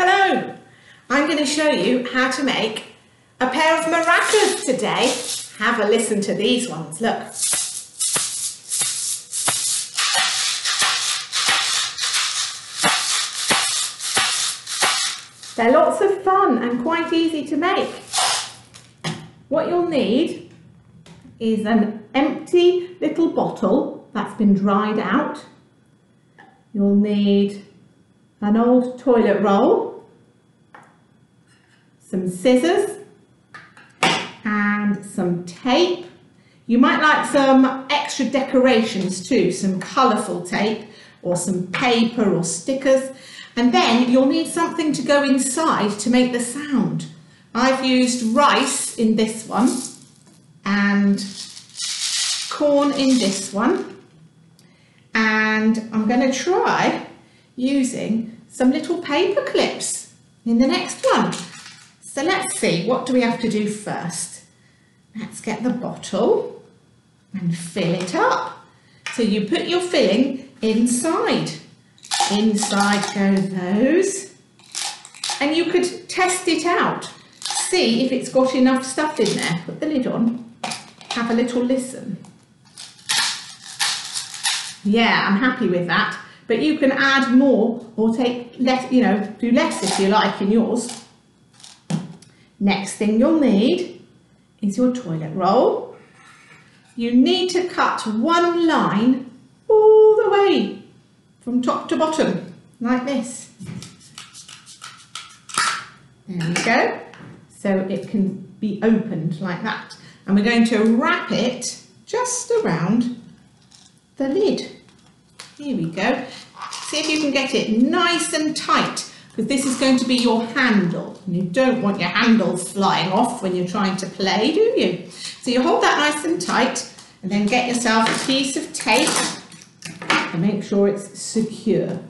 Hello! I'm going to show you how to make a pair of maracas today. Have a listen to these ones, look. They're lots of fun and quite easy to make. What you'll need is an empty little bottle that's been dried out. You'll need an old toilet roll, some scissors and some tape. You might like some extra decorations too, some colourful tape or some paper or stickers. And then you'll need something to go inside to make the sound. I've used rice in this one and corn in this one. And I'm going to try using some little paper clips in the next one. So let's see, what do we have to do first? Let's get the bottle and fill it up. So you put your filling inside. Inside go those. And you could test it out. See if it's got enough stuff in there. Put the lid on. Have a little listen. Yeah, I'm happy with that but you can add more or take less, you know, do less if you like in yours. Next thing you'll need is your toilet roll. You need to cut one line all the way from top to bottom, like this. There we go. So it can be opened like that. And we're going to wrap it just around the lid. Here we go. See if you can get it nice and tight because this is going to be your handle. And you don't want your handles flying off when you're trying to play, do you? So you hold that nice and tight and then get yourself a piece of tape and make sure it's secure.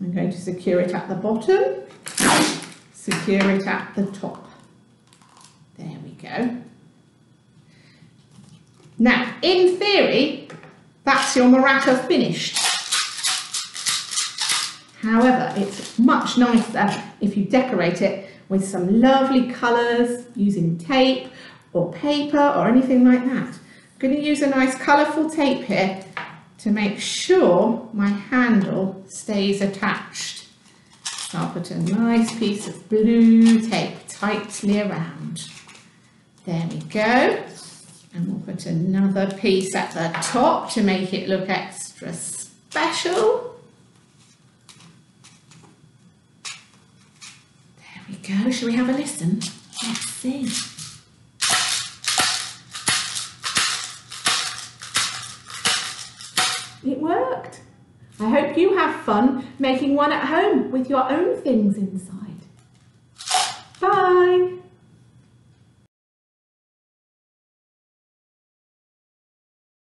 I'm going to secure it at the bottom, secure it at the top. There we go. Now, in theory, that's your maraca finished. However, it's much nicer if you decorate it with some lovely colours using tape or paper or anything like that. I'm going to use a nice colourful tape here to make sure my handle stays attached. So I'll put a nice piece of blue tape tightly around. There we go. And we'll put another piece at the top to make it look extra special. Go. Shall we have a listen? Let's see. It worked. I hope you have fun making one at home with your own things inside.